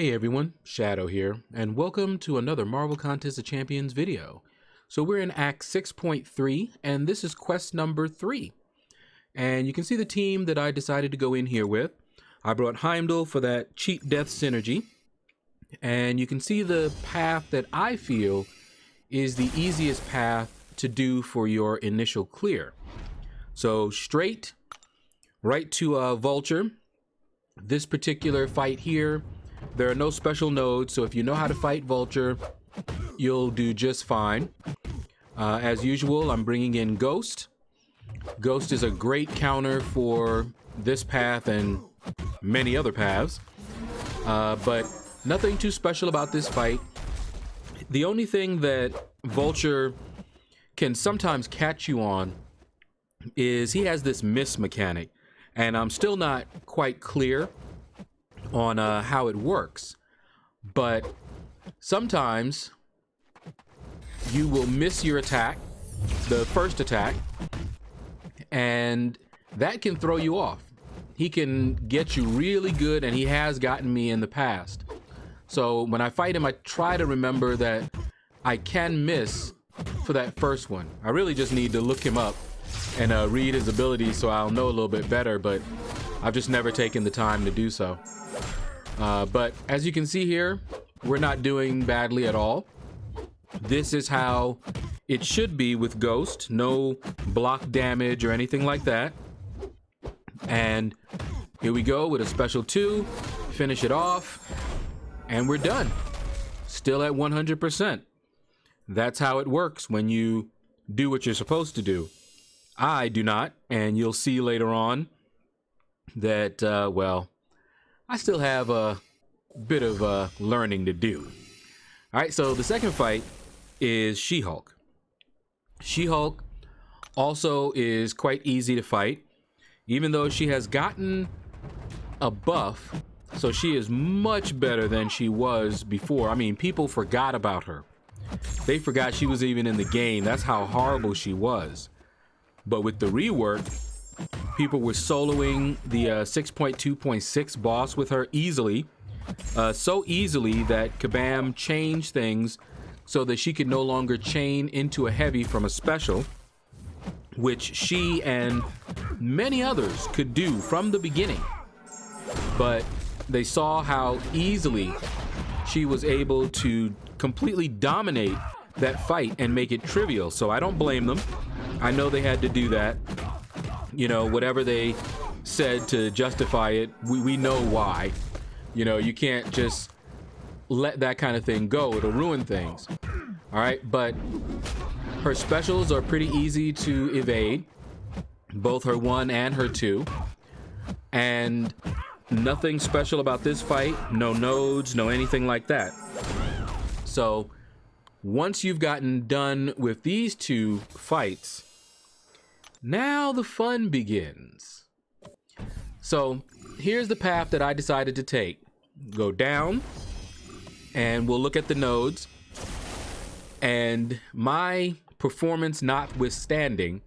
Hey everyone, Shaedow here, and welcome to another Marvel Contest of Champions video. So we're in Act 6.3, and this is quest number 3. And you can see the team that I decided to go in here with. I brought Heimdall for that cheap death synergy. And you can see the path that I feel is the easiest path to do for your initial clear. So straight, right to a Vulture. This particular fight here, there are no special nodes, so if you know how to fight Vulture, you'll do just fine. Uh, as usual, I'm bringing in Ghost. Ghost is a great counter for this path and many other paths. Uh, but nothing too special about this fight. The only thing that Vulture can sometimes catch you on is he has this miss mechanic. And I'm still not quite clear on uh, how it works. But sometimes you will miss your attack, the first attack, and that can throw you off. He can get you really good, and he has gotten me in the past. So when I fight him, I try to remember that I can miss for that first one. I really just need to look him up and uh, read his abilities so I'll know a little bit better, but I've just never taken the time to do so. Uh, but as you can see here, we're not doing badly at all. This is how it should be with Ghost. No block damage or anything like that. And here we go with a special two. Finish it off. And we're done. Still at 100%. That's how it works when you do what you're supposed to do. I do not. And you'll see later on that, uh, well, I still have a bit of uh, learning to do. All right, so the second fight is She-Hulk. She-Hulk also is quite easy to fight, even though she has gotten a buff, so she is much better than she was before. I mean, people forgot about her. They forgot she was even in the game. That's how horrible she was. But with the rework, people were soloing the uh, 6.2.6 boss with her easily. Uh, so easily that Kabam changed things so that she could no longer chain into a heavy from a special, which she and many others could do from the beginning. But they saw how easily she was able to completely dominate that fight and make it trivial. So I don't blame them. I know they had to do that. You know, whatever they said to justify it, we, we know why. You know, you can't just let that kind of thing go. It'll ruin things. All right, but her specials are pretty easy to evade, both her one and her two. And nothing special about this fight, no nodes, no anything like that. So once you've gotten done with these two fights, now the fun begins. So here's the path that I decided to take. Go down, and we'll look at the nodes. And my performance notwithstanding,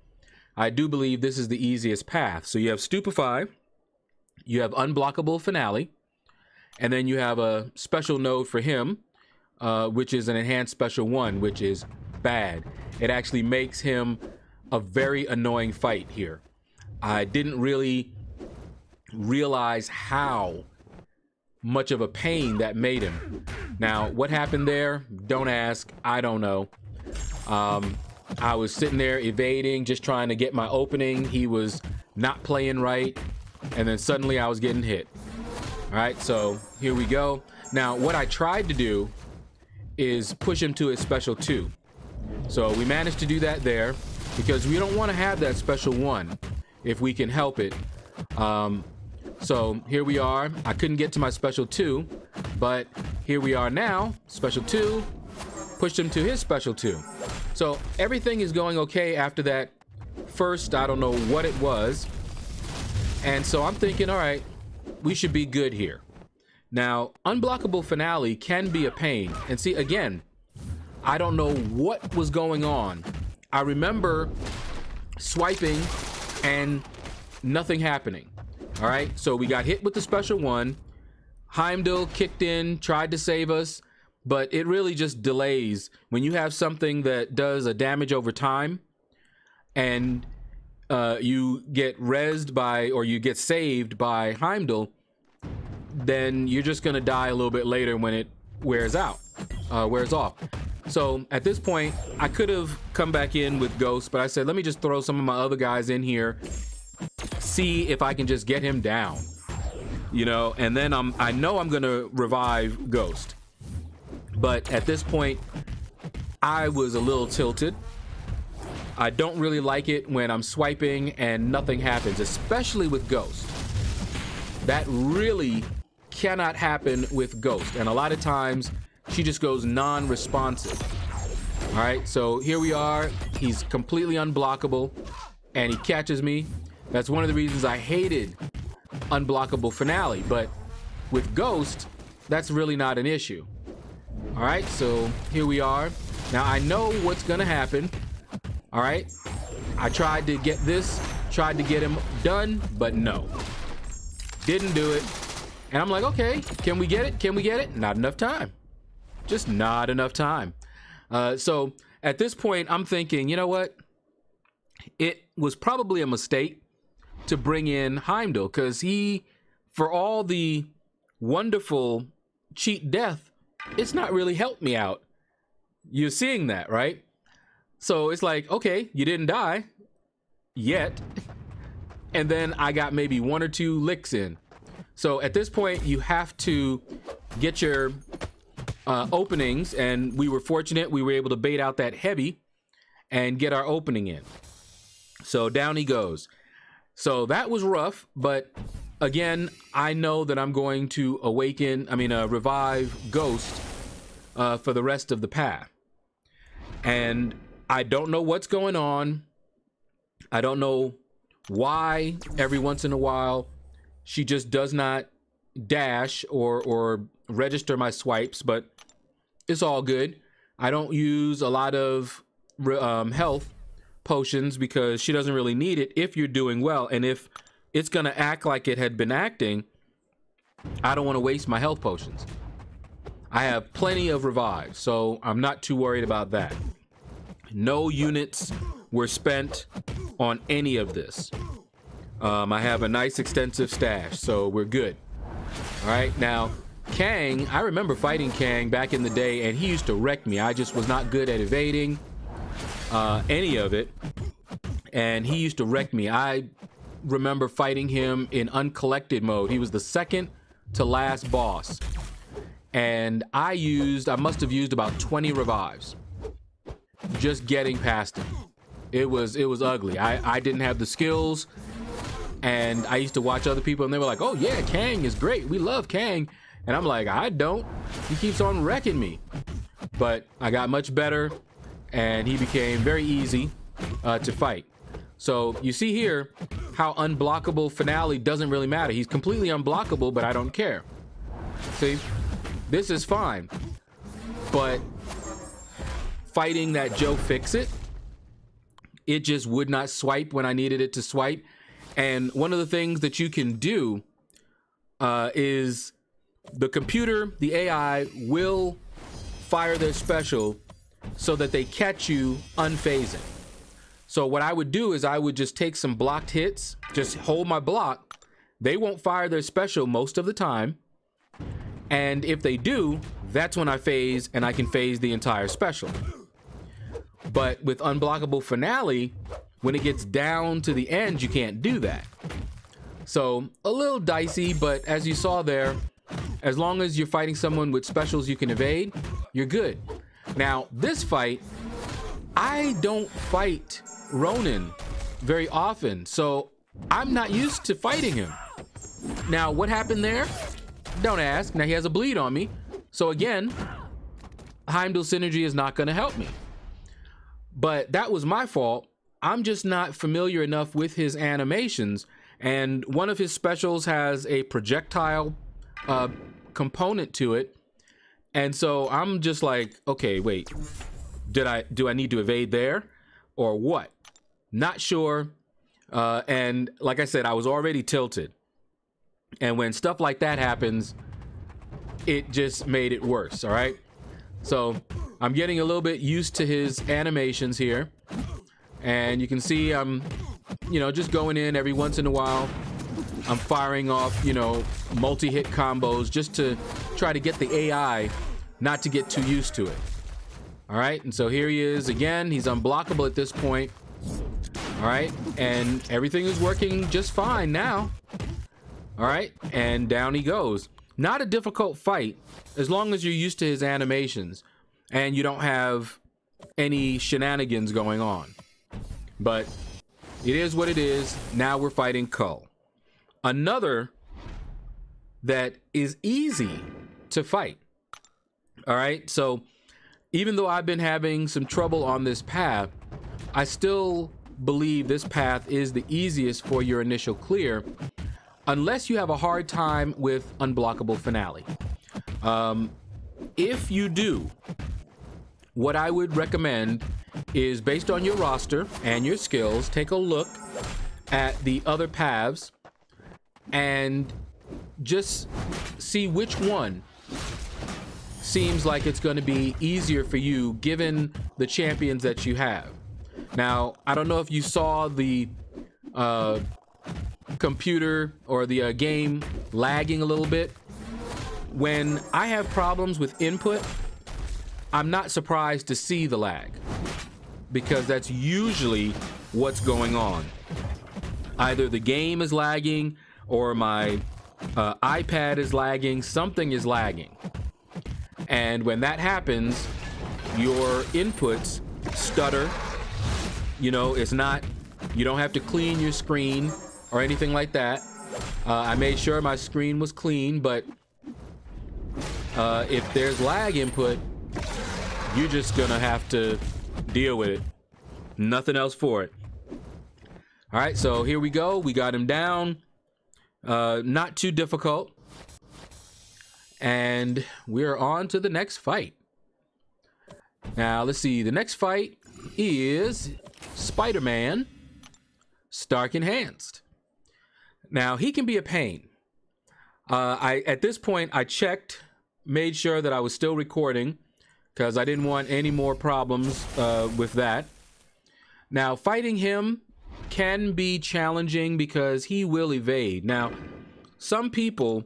I do believe this is the easiest path. So you have Stupefy, you have Unblockable Finale, and then you have a special node for him, uh, which is an enhanced special one, which is bad. It actually makes him a very annoying fight here. I didn't really realize how much of a pain that made him. Now, what happened there? Don't ask. I don't know. Um, I was sitting there evading, just trying to get my opening. He was not playing right. And then suddenly I was getting hit. All right, so here we go. Now, what I tried to do is push him to his special two. So we managed to do that there because we don't want to have that special one if we can help it. Um, so here we are. I couldn't get to my special two, but here we are now. Special two, pushed him to his special two. So everything is going okay after that first, I don't know what it was. And so I'm thinking, all right, we should be good here. Now, unblockable finale can be a pain. And see, again, I don't know what was going on. I remember swiping and nothing happening. All right, so we got hit with the special one. Heimdall kicked in, tried to save us, but it really just delays when you have something that does a damage over time and uh, you get rezzed by or you get saved by Heimdall, then you're just gonna die a little bit later when it wears out, uh, wears off. So at this point, I could have come back in with Ghost, but I said, let me just throw some of my other guys in here, see if I can just get him down, you know, and then I'm, I know I'm gonna revive Ghost. But at this point, I was a little tilted. I don't really like it when I'm swiping and nothing happens, especially with Ghost. That really cannot happen with Ghost. And a lot of times she just goes non-responsive. All right, so here we are. He's completely unblockable and he catches me. That's one of the reasons I hated unblockable finale. But with Ghost, that's really not an issue. All right, so here we are. Now I know what's gonna happen. All right, I tried to get this, tried to get him done, but no, didn't do it. And I'm like, okay, can we get it? Can we get it? Not enough time. Just not enough time. Uh, so at this point, I'm thinking, you know what? It was probably a mistake to bring in Heimdall because he, for all the wonderful cheat death, it's not really helped me out. You're seeing that, right? So it's like, okay, you didn't die yet. And then I got maybe one or two licks in. So at this point, you have to get your uh, openings, and we were fortunate we were able to bait out that heavy and get our opening in. So down he goes. So that was rough, but again, I know that I'm going to awaken, I mean, uh, revive Ghost uh, for the rest of the path. And I don't know what's going on. I don't know why every once in a while she just does not dash or or register my swipes, but it's all good. I don't use a lot of um, health potions because she doesn't really need it if you're doing well. And if it's going to act like it had been acting, I don't want to waste my health potions. I have plenty of revives, so I'm not too worried about that. No units were spent on any of this. Um, I have a nice extensive stash, so we're good. All right, now Kang, I remember fighting Kang back in the day, and he used to wreck me. I just was not good at evading uh, any of it, and he used to wreck me. I remember fighting him in uncollected mode. He was the second to last boss, and I used, I must have used about 20 revives, just getting past him. It was, it was ugly. I, I didn't have the skills and I used to watch other people and they were like, oh yeah, Kang is great. We love Kang. And I'm like, I don't. He keeps on wrecking me. But I got much better and he became very easy uh, to fight. So you see here how unblockable Finale doesn't really matter. He's completely unblockable, but I don't care. See, this is fine. But fighting that Joe Fixit, It just would not swipe when I needed it to swipe. And one of the things that you can do uh, is the computer, the AI, will fire their special so that they catch you unfazing. So what I would do is I would just take some blocked hits, just hold my block. They won't fire their special most of the time. And if they do, that's when I phase and I can phase the entire special. But with unblockable finale, when it gets down to the end, you can't do that. So a little dicey, but as you saw there, as long as you're fighting someone with specials you can evade, you're good. Now, this fight, I don't fight Ronan very often, so I'm not used to fighting him. Now, what happened there? Don't ask. Now, he has a bleed on me. So again, Heimdall Synergy is not going to help me. But that was my fault I'm just not familiar enough with his animations. And one of his specials has a projectile uh, component to it. And so I'm just like, okay, wait, did I do I need to evade there or what? Not sure. Uh, and like I said, I was already tilted. And when stuff like that happens, it just made it worse, all right? So I'm getting a little bit used to his animations here. And you can see I'm, you know, just going in every once in a while. I'm firing off, you know, multi-hit combos just to try to get the AI not to get too used to it. All right, and so here he is again. He's unblockable at this point. All right, and everything is working just fine now. All right, and down he goes. Not a difficult fight as long as you're used to his animations and you don't have any shenanigans going on. But it is what it is. Now we're fighting Kull. Another that is easy to fight. All right, so even though I've been having some trouble on this path, I still believe this path is the easiest for your initial clear unless you have a hard time with unblockable finale. Um, if you do, what I would recommend is based on your roster and your skills, take a look at the other paths and just see which one seems like it's going to be easier for you given the champions that you have. Now, I don't know if you saw the uh, computer or the uh, game lagging a little bit. When I have problems with input, I'm not surprised to see the lag because that's usually what's going on. Either the game is lagging or my uh, iPad is lagging, something is lagging. And when that happens, your inputs stutter. You know, it's not, you don't have to clean your screen or anything like that. Uh, I made sure my screen was clean, but uh, if there's lag input, you're just gonna have to deal with it. Nothing else for it. All right, so here we go. We got him down. Uh, not too difficult. And we're on to the next fight. Now, let's see. The next fight is Spider-Man Stark Enhanced. Now he can be a pain. Uh, I at this point I checked, made sure that I was still recording because I didn't want any more problems uh, with that. Now fighting him can be challenging because he will evade. Now some people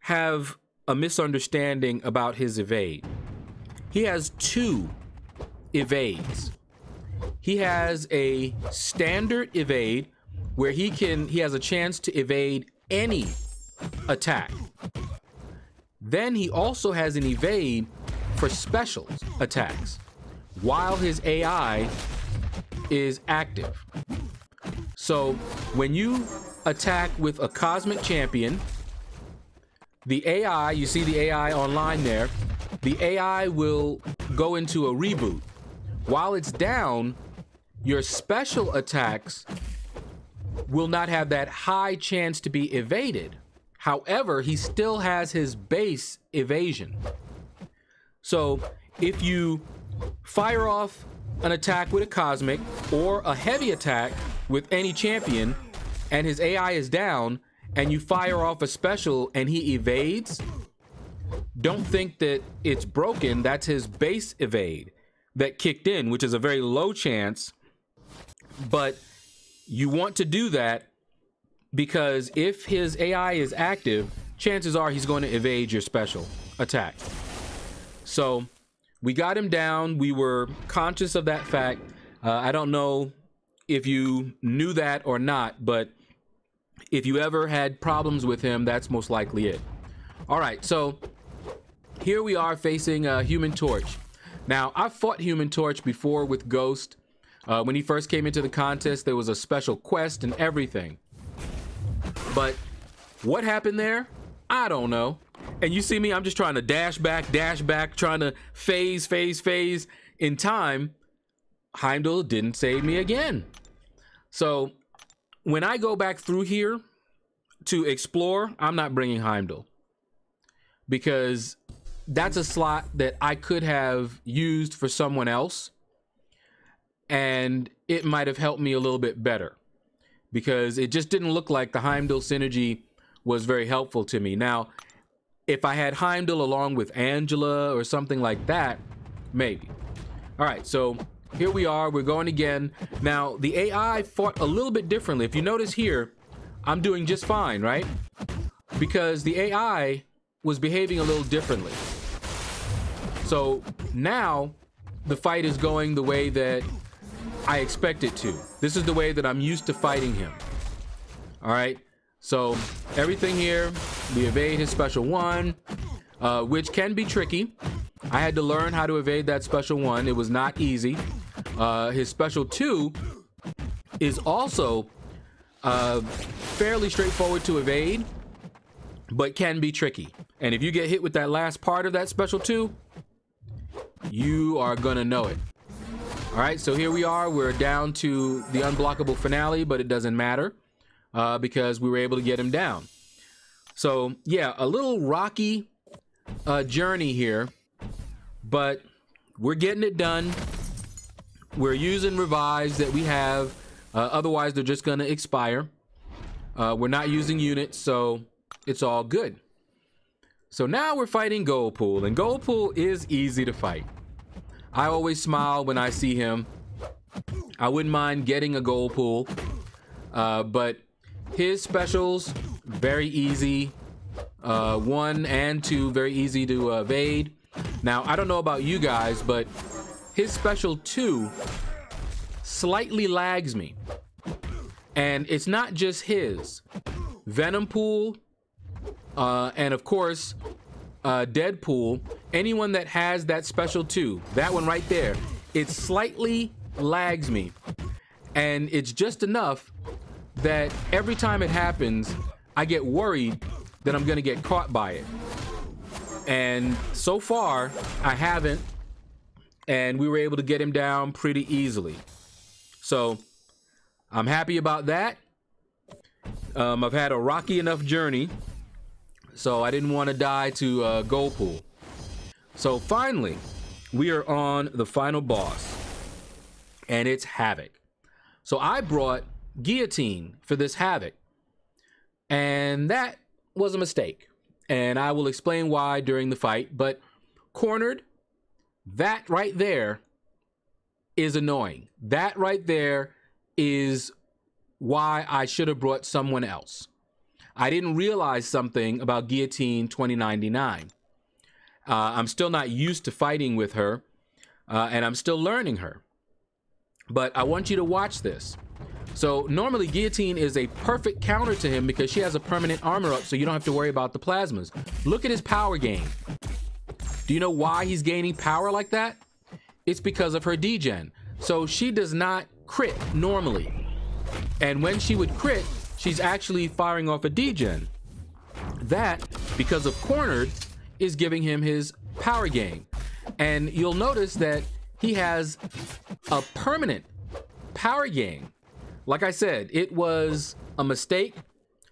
have a misunderstanding about his evade. He has two evades. He has a standard evade where he can he has a chance to evade any attack. Then he also has an evade for special attacks while his AI is active. So when you attack with a cosmic champion, the AI, you see the AI online there, the AI will go into a reboot. While it's down, your special attacks will not have that high chance to be evaded. However, he still has his base evasion. So if you fire off an attack with a cosmic or a heavy attack with any champion and his AI is down and you fire off a special and he evades, don't think that it's broken. That's his base evade that kicked in, which is a very low chance. But you want to do that because if his AI is active, chances are he's going to evade your special attack. So we got him down. We were conscious of that fact. Uh, I don't know if you knew that or not, but if you ever had problems with him, that's most likely it. All right, so here we are facing a Human Torch. Now, I've fought Human Torch before with Ghost, uh, when he first came into the contest, there was a special quest and everything. But what happened there? I don't know. And you see me, I'm just trying to dash back, dash back, trying to phase, phase, phase. In time, Heimdall didn't save me again. So when I go back through here to explore, I'm not bringing Heimdall because that's a slot that I could have used for someone else and it might have helped me a little bit better because it just didn't look like the Heimdall synergy was very helpful to me. Now, If I had Heimdall along with Angela or something like that, maybe. All right, so here we are. We're going again. Now, the AI fought a little bit differently. If you notice here, I'm doing just fine, right? Because the AI was behaving a little differently. So now the fight is going the way that I expect it to. This is the way that I'm used to fighting him. All right. So everything here, we evade his special one, uh, which can be tricky. I had to learn how to evade that special one. It was not easy. Uh, his special two is also uh, fairly straightforward to evade, but can be tricky. And if you get hit with that last part of that special two, you are gonna know it. All right, so here we are. We're down to the unblockable finale, but it doesn't matter uh, because we were able to get him down. So yeah, a little rocky uh, journey here, but we're getting it done. We're using revives that we have. Uh, otherwise, they're just gonna expire. Uh, we're not using units, so it's all good. So now we're fighting Goldpool, and Goldpool is easy to fight. I always smile when I see him. I wouldn't mind getting a Goldpool, uh, but his specials, very easy. Uh, one and two, very easy to evade. Now, I don't know about you guys, but his special two slightly lags me. And it's not just his. Venompool, uh, and of course, uh, Deadpool, anyone that has that special two, that one right there, it slightly lags me. And it's just enough that every time it happens, I get worried that I'm gonna get caught by it. And so far, I haven't. And we were able to get him down pretty easily. So I'm happy about that. Um, I've had a rocky enough journey so I didn't want to die to uh. So finally, we are on the final boss, and it's Havoc. So I brought Guillotine for this Havoc, and that was a mistake. And I will explain why during the fight, but cornered, that right there is annoying. That right there is why I should have brought someone else. I didn't realize something about Guillotine 2099. Uh, I'm still not used to fighting with her, uh, and I'm still learning her. But I want you to watch this. So normally Guillotine is a perfect counter to him because she has a permanent armor up so you don't have to worry about the plasmas. Look at his power gain. Do you know why he's gaining power like that? It's because of her degen. So she does not crit normally. And when she would crit, she's actually firing off a degen. That, because of cornered, is giving him his power gain. And you'll notice that he has a permanent power gain. Like I said, it was a mistake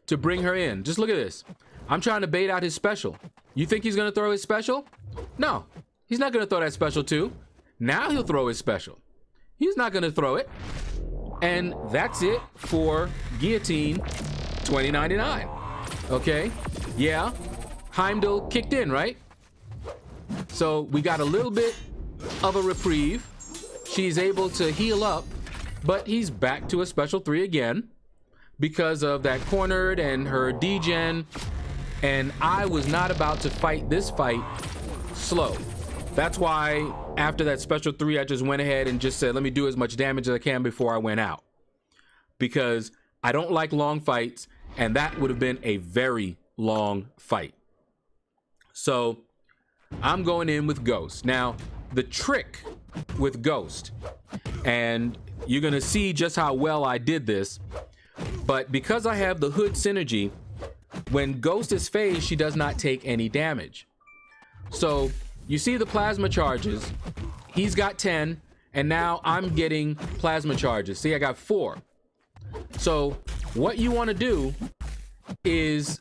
to bring her in. Just look at this. I'm trying to bait out his special. You think he's gonna throw his special? No, he's not gonna throw that special too. Now he'll throw his special. He's not gonna throw it. And that's it for Guillotine 2099. Okay? Yeah. Heimdall kicked in, right? So we got a little bit of a reprieve. She's able to heal up, but he's back to a special three again because of that cornered and her degen. And I was not about to fight this fight slow. That's why after that special three, I just went ahead and just said, let me do as much damage as I can before I went out. Because I don't like long fights, and that would have been a very long fight. So I'm going in with Ghost. Now, the trick with Ghost, and you're going to see just how well I did this, but because I have the hood synergy, when Ghost is phased, she does not take any damage. So you see the plasma charges. He's got 10, and now I'm getting plasma charges. See, I got four. So what you want to do is,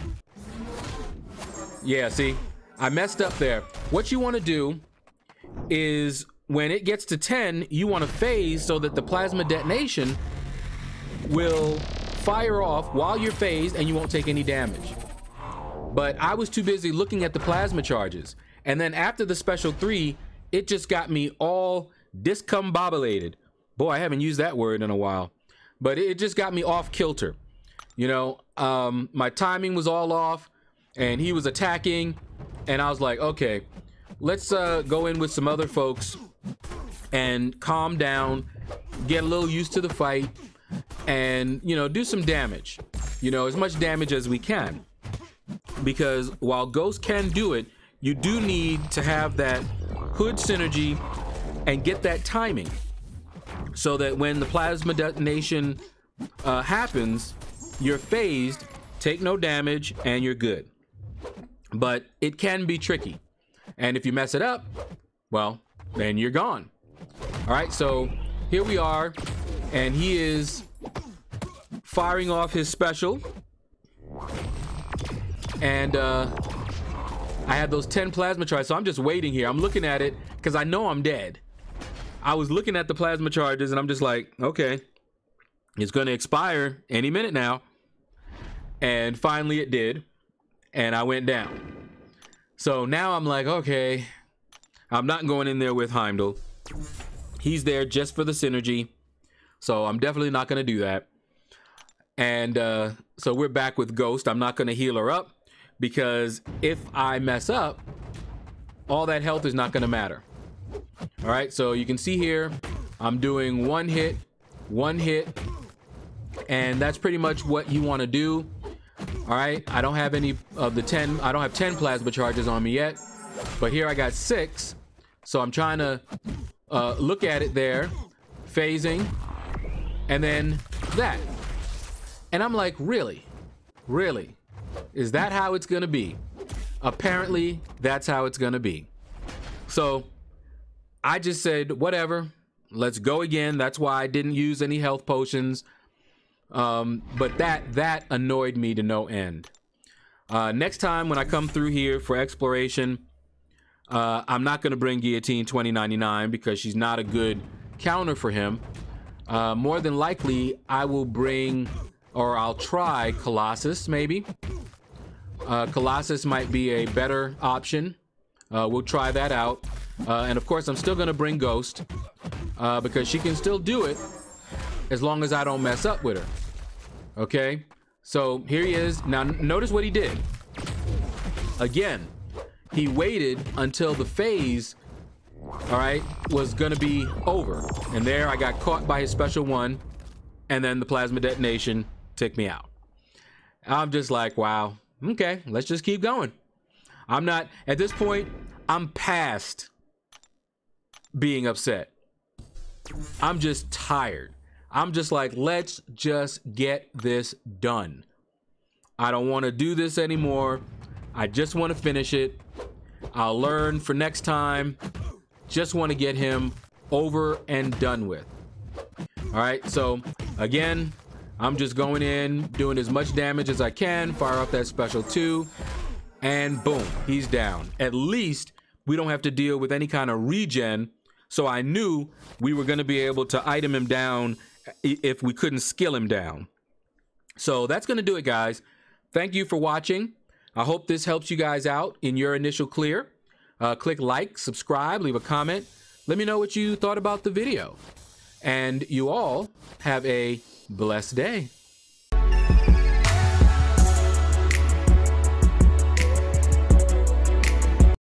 yeah, see, I messed up there. What you want to do is when it gets to 10, you want to phase so that the plasma detonation will fire off while you're phased and you won't take any damage. But I was too busy looking at the plasma charges. And then after the special three, it just got me all discombobulated. Boy, I haven't used that word in a while. But it just got me off kilter. You know, um, my timing was all off, and he was attacking, and I was like, okay, let's uh, go in with some other folks and calm down, get a little used to the fight, and you know, do some damage. You know, as much damage as we can. Because while Ghost can do it, you do need to have that hood synergy and get that timing so that when the plasma detonation uh, happens, you're phased, take no damage, and you're good. But it can be tricky. And if you mess it up, well, then you're gone. All right, so here we are, and he is firing off his special. And uh, I had those 10 plasma charges, so I'm just waiting here. I'm looking at it because I know I'm dead. I was looking at the plasma charges, and I'm just like, okay, it's going to expire any minute now. And finally it did, and I went down. So now I'm like, okay, I'm not going in there with Heimdall. He's there just for the synergy. So I'm definitely not going to do that. And uh, so we're back with Ghost. I'm not going to heal her up because if I mess up, all that health is not going to matter. All right, so you can see here, I'm doing one hit, one hit, and that's pretty much what you want to do. All right, I don't have any of the 10, I don't have 10 plasma charges on me yet, but here I got six. So I'm trying to uh, look at it there, phasing, and then that. And I'm like, really? Really? Is that how it's gonna be? Apparently, that's how it's gonna be. So I just said, whatever, let's go again. That's why I didn't use any health potions. Um, but that that annoyed me to no end. Uh, next time when I come through here for exploration, uh, I'm not going to bring Guillotine 2099 because she's not a good counter for him. Uh, more than likely, I will bring, or I'll try Colossus maybe. Uh, Colossus might be a better option. Uh, we'll try that out. Uh, and of course, I'm still going to bring Ghost uh, because she can still do it as long as I don't mess up with her. Okay? So here he is. Now, notice what he did. Again, he waited until the phase, all right, was to be over. And there I got caught by his special one. And then the plasma detonation took me out. I'm just like, wow, okay, let's just keep going. I'm not, at this point, I'm past being upset. I'm just tired. I'm just like, let's just get this done. I don't want to do this anymore. I just want to finish it. I'll learn for next time. Just want to get him over and done with. All right, so again, I'm just going in, doing as much damage as I can, fire off that special two, and boom, he's down. At least we don't have to deal with any kind of regen, so I knew we were going to be able to item him down if we couldn't skill him down. So that's going to do it, guys. Thank you for watching. I hope this helps you guys out in your initial clear. Uh, click like, subscribe, leave a comment. Let me know what you thought about the video. And you all have a blessed day.